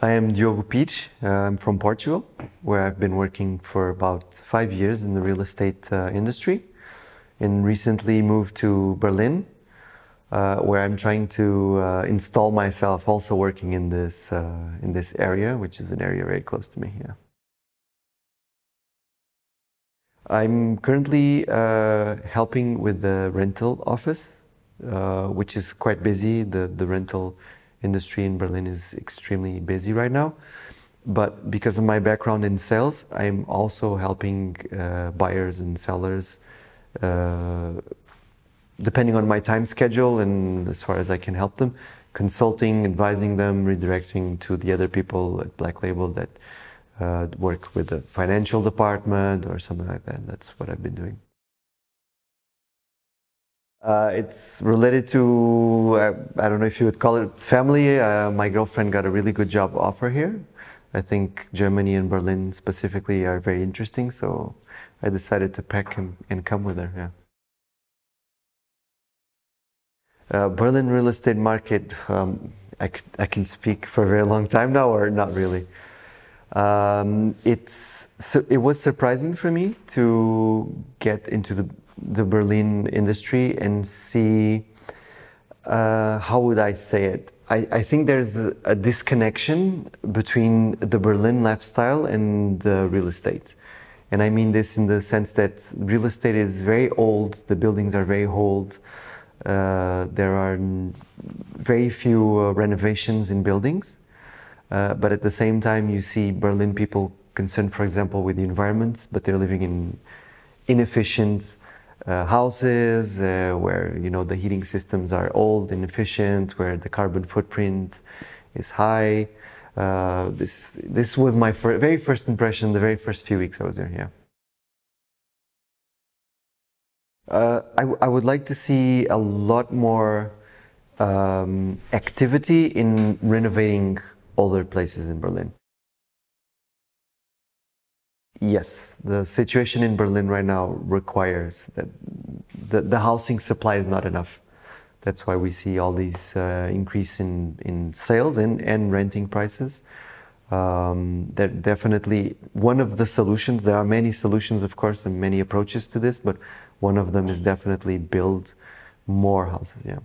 I am Diogo Pires. Uh, I'm from Portugal, where I've been working for about five years in the real estate uh, industry, and recently moved to Berlin, uh, where I'm trying to uh, install myself, also working in this uh, in this area, which is an area very close to me. Yeah. I'm currently uh, helping with the rental office, which is quite busy. The the rental industry in Berlin is extremely busy right now. But because of my background in sales, I'm also helping uh, buyers and sellers uh, depending on my time schedule and as far as I can help them, consulting, advising them, redirecting to the other people at Black Label that uh, work with the financial department or something like that. That's what I've been doing. Uh, it's related to, uh, I don't know if you would call it family. Uh, my girlfriend got a really good job offer here. I think Germany and Berlin specifically are very interesting, so I decided to pack and, and come with her. Yeah. Uh, Berlin real estate market, um, I, I can speak for a very long time now, or not really. Um, it's so it was surprising for me to get into the the Berlin industry and see uh, how would I say it? I, I think there's a, a, disconnection between the Berlin lifestyle and the real estate. And I mean this in the sense that real estate is very old, the buildings are very old, uh, there are very few uh, renovations in buildings. Uh, but at the same time, you see Berlin people concerned, for example, with the environment, but they're living in inefficient, uh, houses uh, where you know the heating systems are old, and inefficient, where the carbon footprint is high. Uh, this this was my fir very first impression. The very first few weeks I was there. Yeah. Uh, I, I would like to see a lot more um, activity in renovating older places in Berlin. Yes, the situation in Berlin right now requires that the, the housing supply is not enough. That's why we see all these uh, increase in, in sales and, and renting prices. Um, that definitely one of the solutions. There are many solutions, of course, and many approaches to this, but one of them is definitely build more houses. Yeah.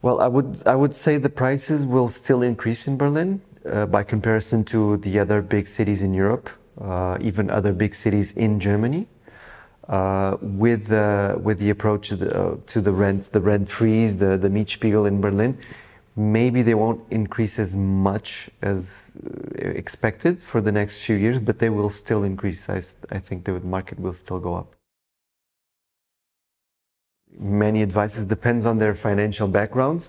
Well, I would I would say the prices will still increase in Berlin uh, by comparison to the other big cities in Europe, uh, even other big cities in Germany, uh, with the with the approach to the, uh, to the rent, the rent freeze, the the Mietspiegel in Berlin, maybe they won't increase as much as uh, expected for the next few years, but they will still increase. I, I think the market will still go up. Many advices depends on their financial background.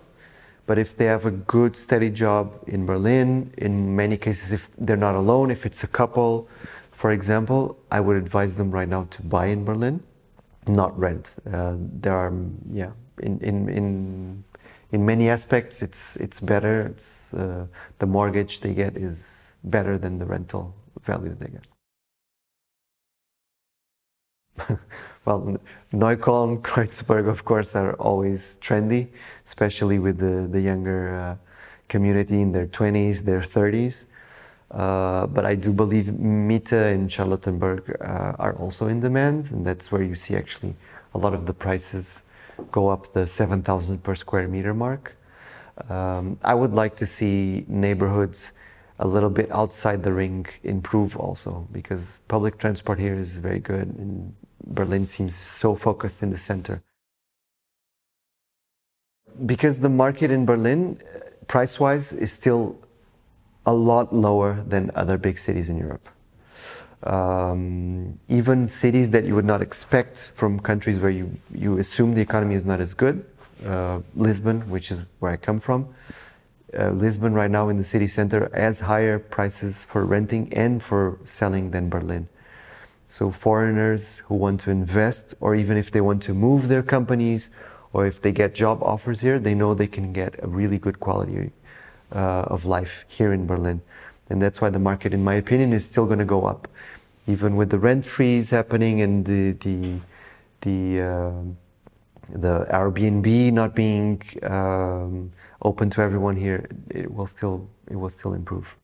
But if they have a good, steady job in Berlin, in many cases, if they're not alone, if it's a couple, for example, I would advise them right now to buy in Berlin, not rent. Uh, there are, yeah, in, in, in, in many aspects, it's, it's better. It's, uh, the mortgage they get is better than the rental values they get. well, Neukölln, Kreuzberg, of course, are always trendy, especially with the, the younger uh, community in their 20s, their 30s. Uh, but I do believe Mitte and Charlottenburg uh, are also in demand, and that's where you see actually a lot of the prices go up the 7,000 per square meter mark. Um, I would like to see neighborhoods a little bit outside the ring improve also because public transport here is very good and Berlin seems so focused in the center. Because the market in Berlin, price wise, is still a lot lower than other big cities in Europe. Um, even cities that you would not expect from countries where you, you assume the economy is not as good, uh, Lisbon, which is where I come from, uh, Lisbon right now in the city center has higher prices for renting and for selling than Berlin. So foreigners who want to invest, or even if they want to move their companies, or if they get job offers here, they know they can get a really good quality uh, of life here in Berlin. And that's why the market, in my opinion, is still going to go up. Even with the rent freeze happening and the, the, the, uh, the Airbnb not being um, open to everyone here, it will still it will still improve.